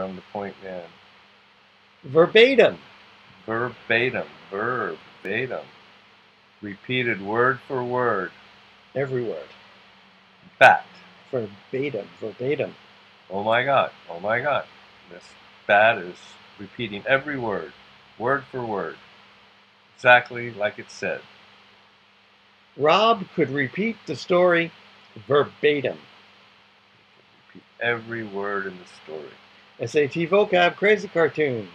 I'm the point man. Verbatim. Verbatim. Verbatim. Repeated word for word. Every word. Bat. Verbatim. Verbatim. Oh my god. Oh my god. This bat is repeating every word. Word for word. Exactly like it said. Rob could repeat the story verbatim. Repeat every word in the story. SAT vocab crazy cartoons.